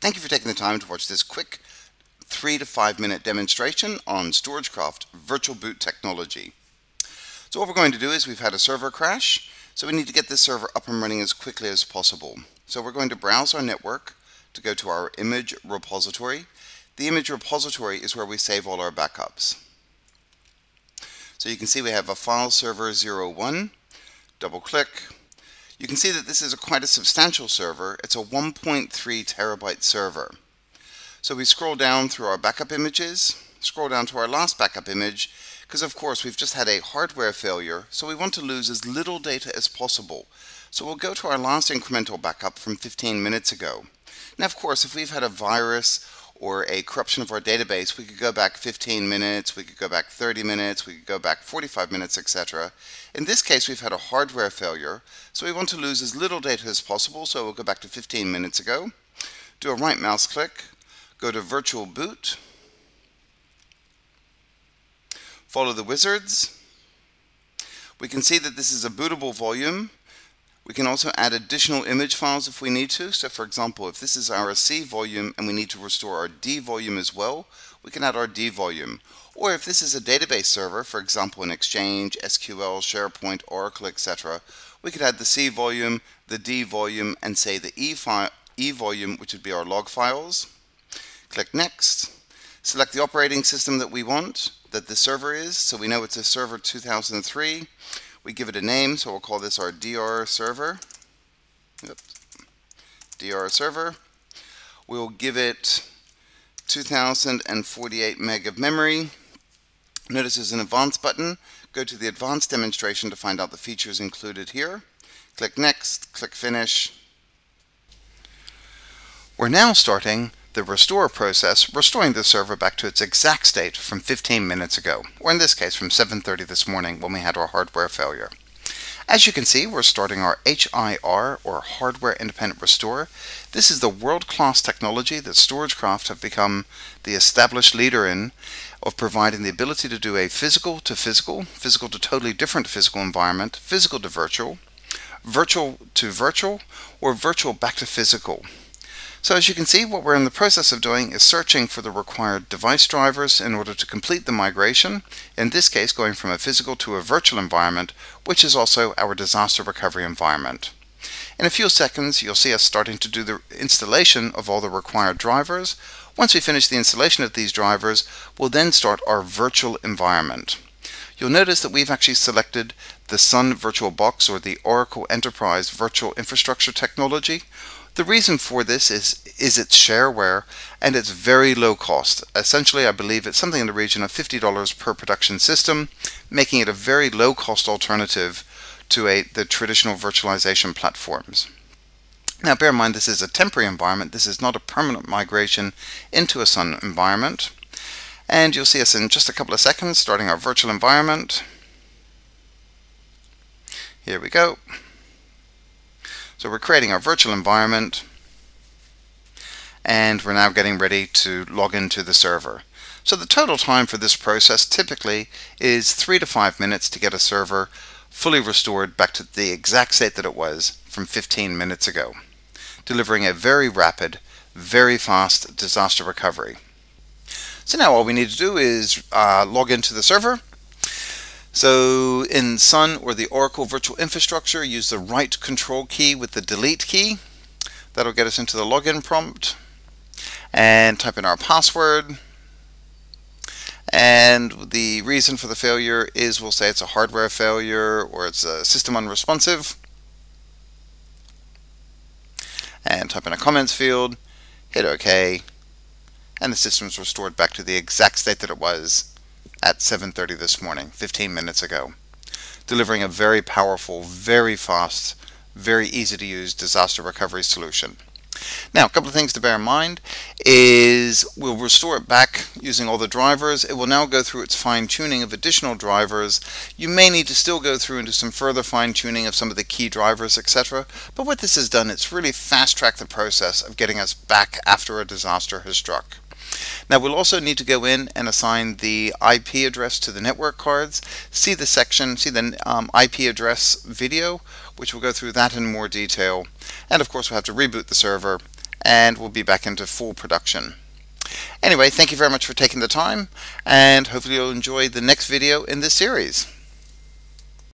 Thank you for taking the time to watch this quick three to five minute demonstration on StorageCraft Virtual Boot technology. So what we're going to do is we've had a server crash, so we need to get this server up and running as quickly as possible. So we're going to browse our network to go to our image repository. The image repository is where we save all our backups. So you can see we have a file server 01, double click, you can see that this is a quite a substantial server. It's a 1.3 terabyte server. So we scroll down through our backup images, scroll down to our last backup image, because of course we've just had a hardware failure, so we want to lose as little data as possible. So we'll go to our last incremental backup from 15 minutes ago. Now of course if we've had a virus or a corruption of our database, we could go back 15 minutes, we could go back 30 minutes, we could go back 45 minutes, etc. In this case, we've had a hardware failure, so we want to lose as little data as possible, so we'll go back to 15 minutes ago, do a right mouse click, go to Virtual Boot, follow the wizards. We can see that this is a bootable volume, we can also add additional image files if we need to. So for example, if this is our C volume and we need to restore our D volume as well, we can add our D volume. Or if this is a database server, for example in Exchange, SQL, SharePoint, Oracle, etc., we could add the C volume, the D volume, and say the E, e volume, which would be our log files. Click Next. Select the operating system that we want, that the server is. So we know it's a server 2003. We give it a name, so we'll call this our DR server. Yep. DR server. We'll give it 2048 meg of memory. Notice there's an advanced button. Go to the advanced demonstration to find out the features included here. Click next, click finish. We're now starting the restore process, restoring the server back to its exact state from 15 minutes ago, or in this case from 7.30 this morning when we had our hardware failure. As you can see, we're starting our HIR, or Hardware Independent Restore. This is the world-class technology that StorageCraft have become the established leader in of providing the ability to do a physical to physical, physical to totally different physical environment, physical to virtual, virtual to virtual, or virtual back to physical. So as you can see, what we're in the process of doing is searching for the required device drivers in order to complete the migration, in this case going from a physical to a virtual environment, which is also our disaster recovery environment. In a few seconds, you'll see us starting to do the installation of all the required drivers. Once we finish the installation of these drivers, we'll then start our virtual environment. You'll notice that we've actually selected the Sun VirtualBox or the Oracle Enterprise Virtual Infrastructure technology. The reason for this is, is its shareware and its very low cost. Essentially, I believe it's something in the region of $50 per production system, making it a very low cost alternative to a, the traditional virtualization platforms. Now bear in mind this is a temporary environment, this is not a permanent migration into a Sun environment. And you'll see us in just a couple of seconds starting our virtual environment. Here we go. So we're creating our virtual environment and we're now getting ready to log into the server. So the total time for this process typically is three to five minutes to get a server fully restored back to the exact state that it was from 15 minutes ago, delivering a very rapid, very fast disaster recovery. So now all we need to do is uh, log into the server so in Sun or the Oracle Virtual Infrastructure, use the right control key with the delete key. That'll get us into the login prompt. And type in our password. And the reason for the failure is we'll say it's a hardware failure or it's a system unresponsive. And type in a comments field, hit OK, and the system is restored back to the exact state that it was at 7.30 this morning, 15 minutes ago, delivering a very powerful, very fast, very easy to use disaster recovery solution. Now, a couple of things to bear in mind is we'll restore it back using all the drivers. It will now go through its fine-tuning of additional drivers. You may need to still go through do some further fine-tuning of some of the key drivers, etc. But what this has done, it's really fast-tracked the process of getting us back after a disaster has struck. Now we'll also need to go in and assign the IP address to the network cards. See the section, see the um, IP address video, which will go through that in more detail. And of course we'll have to reboot the server and we'll be back into full production. Anyway, thank you very much for taking the time, and hopefully you'll enjoy the next video in this series.